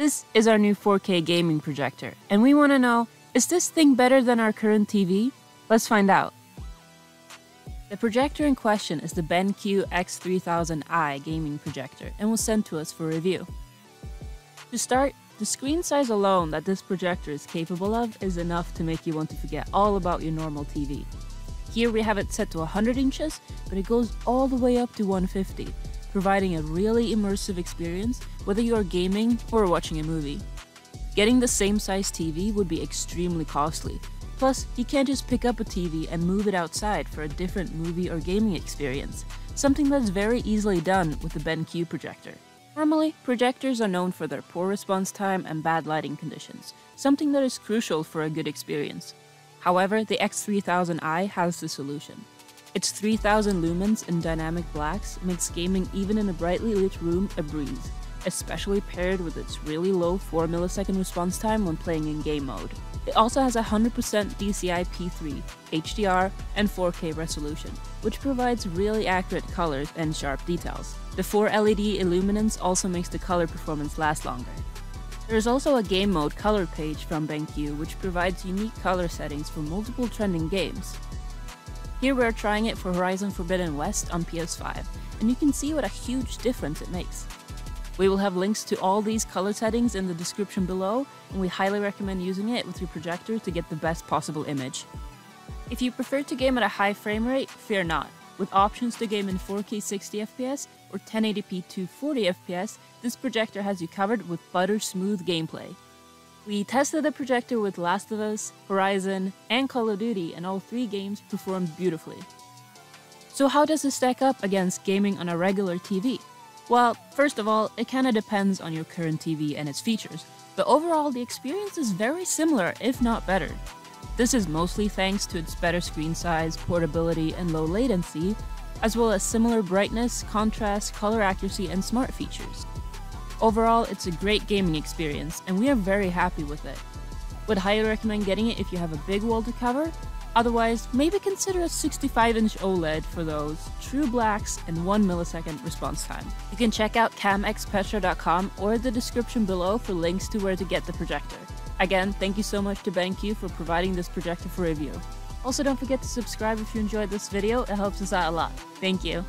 This is our new 4K gaming projector, and we want to know is this thing better than our current TV? Let's find out. The projector in question is the BenQ X3000i gaming projector and was sent to us for review. To start, the screen size alone that this projector is capable of is enough to make you want to forget all about your normal TV. Here we have it set to 100 inches, but it goes all the way up to 150, providing a really immersive experience whether you are gaming or watching a movie. Getting the same size TV would be extremely costly, Plus, you can't just pick up a TV and move it outside for a different movie or gaming experience, something that's very easily done with the BenQ projector. Normally, projectors are known for their poor response time and bad lighting conditions, something that is crucial for a good experience. However, the X3000i has the solution. Its 3000 lumens in dynamic blacks makes gaming even in a brightly lit room a breeze, especially paired with its really low 4 millisecond response time when playing in game mode. It also has 100% DCI P3, HDR, and 4K resolution, which provides really accurate colors and sharp details. The 4 LED illuminance also makes the color performance last longer. There is also a game mode color page from BenQ which provides unique color settings for multiple trending games. Here we are trying it for Horizon Forbidden West on PS5, and you can see what a huge difference it makes. We will have links to all these color settings in the description below, and we highly recommend using it with your projector to get the best possible image. If you prefer to game at a high frame rate, fear not. With options to game in 4K 60fps or 1080p 240fps, this projector has you covered with butter smooth gameplay. We tested the projector with Last of Us, Horizon, and Call of Duty, and all three games performed beautifully. So, how does this stack up against gaming on a regular TV? Well, first of all, it kinda depends on your current TV and its features, but overall the experience is very similar, if not better. This is mostly thanks to its better screen size, portability, and low latency, as well as similar brightness, contrast, color accuracy, and smart features. Overall, it's a great gaming experience, and we are very happy with it. Would highly recommend getting it if you have a big wall to cover, Otherwise, maybe consider a 65 inch OLED for those true blacks and 1 millisecond response time. You can check out camxpetra.com or the description below for links to where to get the projector. Again, thank you so much to BenQ for providing this projector for review. Also, don't forget to subscribe if you enjoyed this video, it helps us out a lot. Thank you.